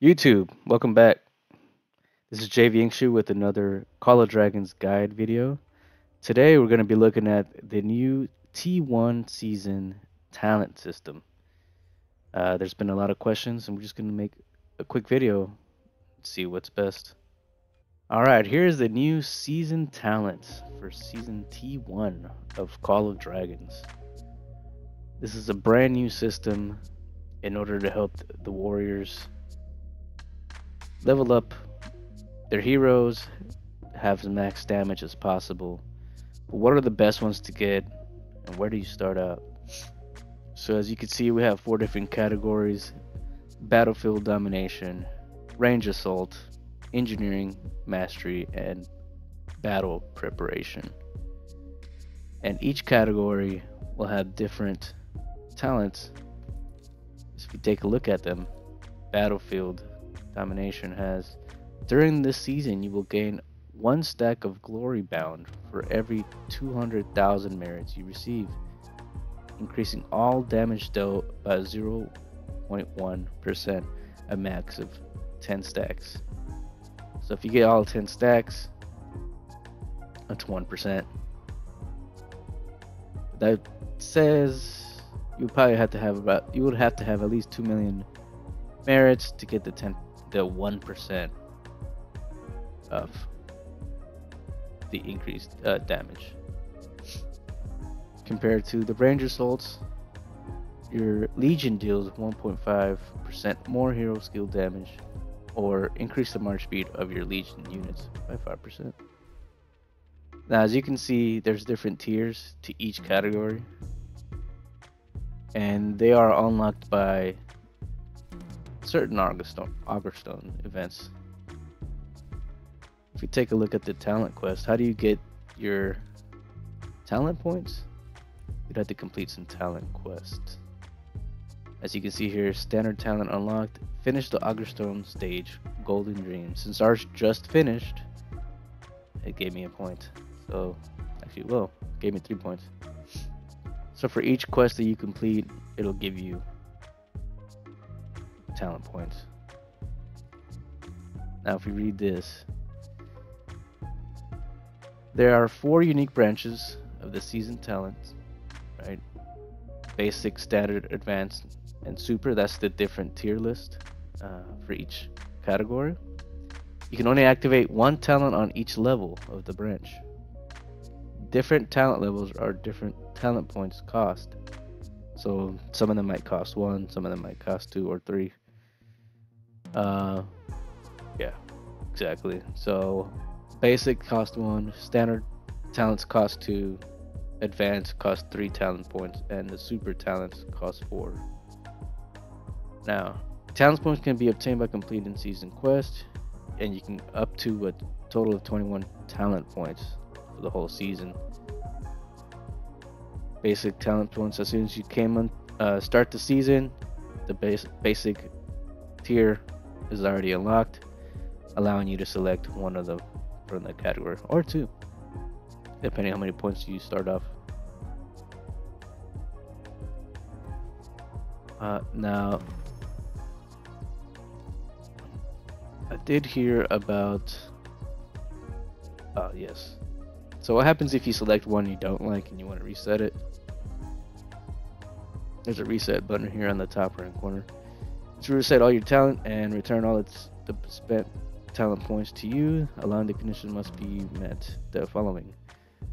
YouTube, welcome back. This is JVinkshu with another Call of Dragons guide video. Today we're going to be looking at the new T1 season talent system. Uh, there's been a lot of questions and we're just going to make a quick video see what's best. Alright, here's the new season talent for season T1 of Call of Dragons. This is a brand new system in order to help the warriors level up their heroes, have as max damage as possible. But what are the best ones to get, and where do you start out? So as you can see, we have four different categories: battlefield domination, range assault, engineering, mastery, and battle preparation. And each category will have different talents. So if you take a look at them, battlefield domination has. During this season, you will gain one stack of Glory Bound for every 200,000 merits you receive, increasing all damage dealt by 0.1%, a max of 10 stacks. So if you get all 10 stacks, that's 1%. That says you probably have to have about you would have to have at least 2 million merits to get the 10 the 1% of the increased uh, damage. Compared to the Range Assaults, your Legion deals 1.5% more hero skill damage or increase the march speed of your Legion units by 5%. Now, as you can see, there's different tiers to each category, and they are unlocked by certain Augerstone, Augerstone events. If you take a look at the talent quest, how do you get your talent points? You'd have to complete some talent quests. As you can see here, standard talent unlocked. Finish the Augerstone stage, Golden Dream. Since ours just finished, it gave me a point. So, actually, well, gave me three points. So for each quest that you complete, it'll give you talent points. Now, if we read this, there are four unique branches of the season talents, right? Basic, standard, advanced, and super. That's the different tier list uh, for each category. You can only activate one talent on each level of the branch. Different talent levels are different talent points cost. So some of them might cost one, some of them might cost two or three. Uh, yeah, exactly. So basic cost one, standard talents cost two, advanced cost three talent points, and the super talents cost four. Now, talent points can be obtained by completing season quest, and you can up to a total of 21 talent points for the whole season. Basic talent points as soon as you came on uh, start the season, the base basic tier is already unlocked, allowing you to select one of them from the category or two, depending how many points you start off. Uh, now, I did hear about. Uh, yes. So what happens if you select one you don't like and you want to reset it? There's a reset button here on the top right corner. To reset all your talent and return all its the spent talent points to you, allowing the condition must be met. The following: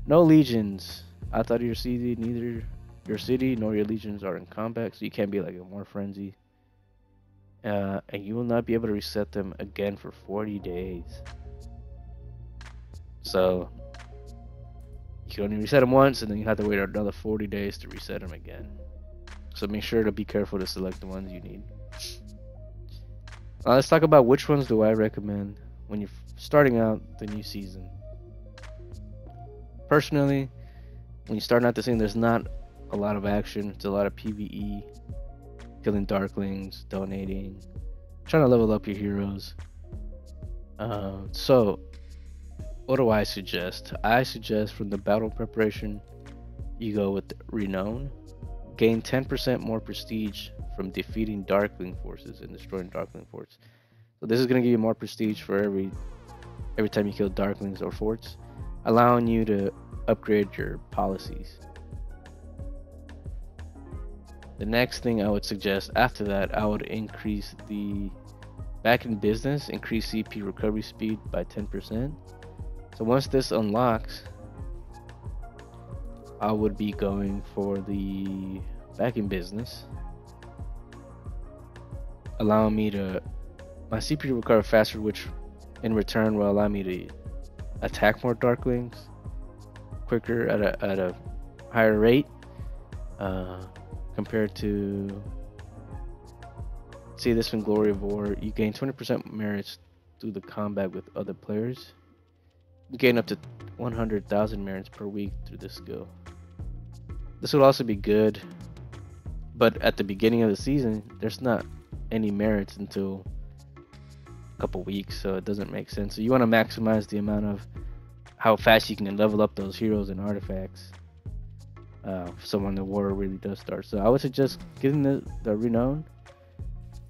No legions outside of your city, neither your city nor your legions are in combat, so you can't be like a war frenzy. Uh, and you will not be able to reset them again for 40 days. So you can only reset them once, and then you have to wait another 40 days to reset them again. So make sure to be careful to select the ones you need. Now let's talk about which ones do I recommend when you're starting out the new season. Personally, when you start out the season, there's not a lot of action. It's a lot of PVE, killing Darklings, donating, trying to level up your heroes. Uh, so, what do I suggest? I suggest from the battle preparation, you go with Renown. Gain 10% more prestige from defeating Darkling forces and destroying Darkling forts. So this is gonna give you more prestige for every every time you kill Darklings or forts, allowing you to upgrade your policies. The next thing I would suggest after that, I would increase the back in business, increase CP recovery speed by 10%. So once this unlocks, I would be going for the back in business, allowing me to my CP recover faster, which in return will allow me to attack more Darklings quicker at a at a higher rate. Uh, compared to see this in Glory of War, you gain 20% merits through the combat with other players. Gain up to 100,000 merits per week through this skill. This would also be good, but at the beginning of the season, there's not any merits until a couple weeks, so it doesn't make sense. So you want to maximize the amount of how fast you can level up those heroes and artifacts uh, so when the war really does start. So I would suggest getting the, the renown,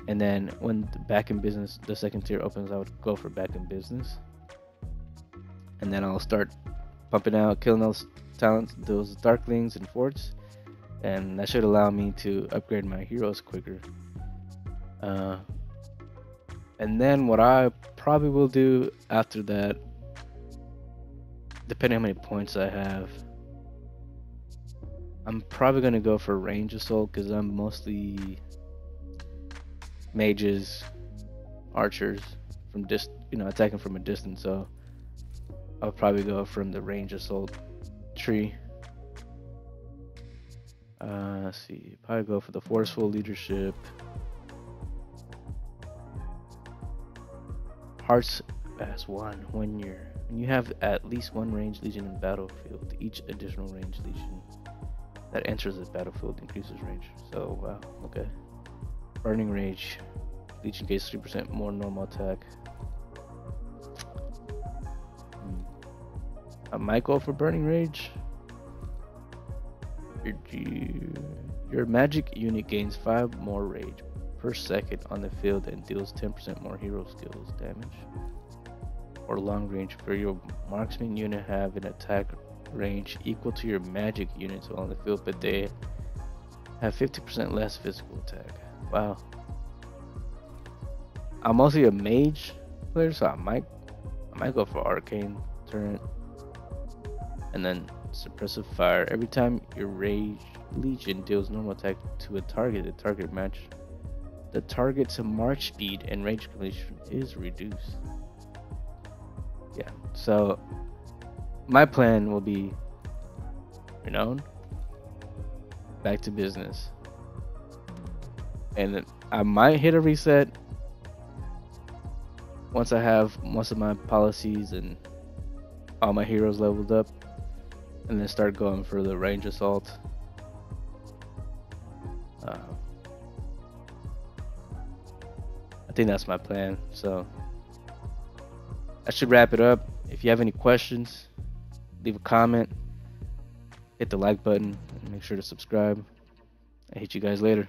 and then when the back in business, the second tier opens, I would go for back in business, and then I'll start pumping out, killing those talents, those darklings and forts, and that should allow me to upgrade my heroes quicker. Uh, and then what I probably will do after that, depending on how many points I have I'm probably gonna go for range assault because I'm mostly mages, archers from just you know attacking from a distance. So I'll probably go from the range assault tree. Uh, let's see, probably go for the forceful leadership. Hearts as one when you're when you have at least one range legion in battlefield. Each additional range legion that enters the battlefield increases range. So, wow, okay. Burning Rage. Legion gains 3% more normal attack. I might go for Burning Rage. Your, your magic unit gains 5 more rage per second on the field and deals 10% more hero skills damage. Or long range for your marksman unit have an attack range equal to your magic units on the field, but they have 50% less physical attack. Wow. I'm mostly a mage player, so I might I might go for arcane turret. And then suppressive fire. Every time your rage legion deals normal attack to a target, the target match the target's march speed and range completion is reduced. Yeah, so my plan will be renowned, back to business. And I might hit a reset once I have most of my policies and all my heroes leveled up, and then start going for the range assault. Uh, I think that's my plan. So I should wrap it up. If you have any questions, leave a comment, hit the like button, and make sure to subscribe. I hit you guys later.